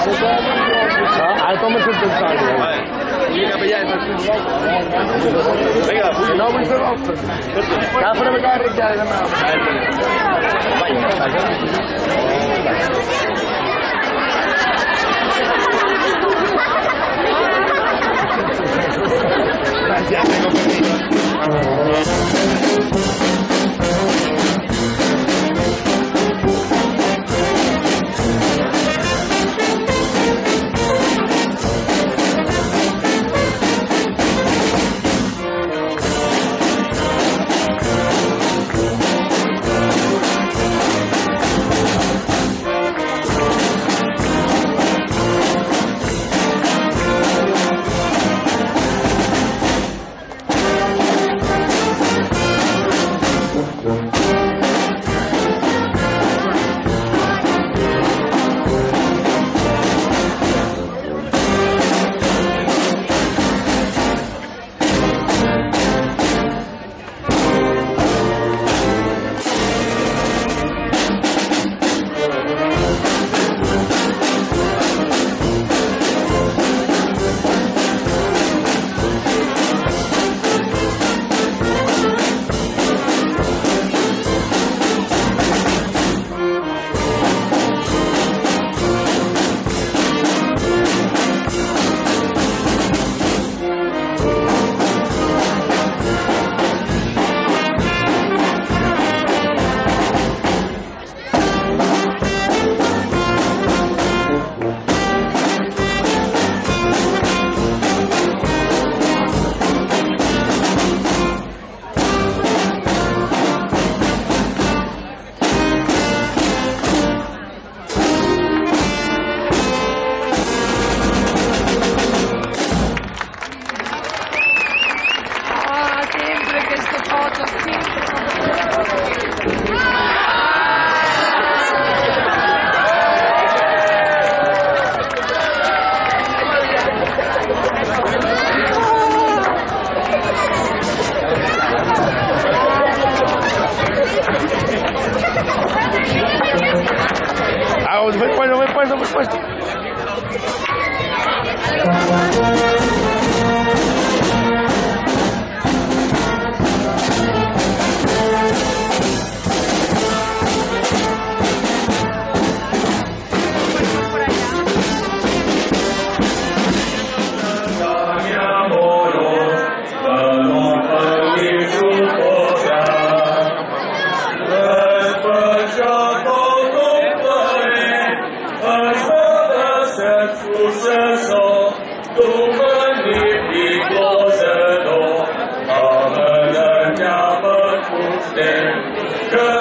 आयतों में सिर्फ़ दिखता है No, we सर. क्या फ़र्क बता रहे जाएगा ना Paulo, vai, vem vai, Paulo, vai, Paulo. good.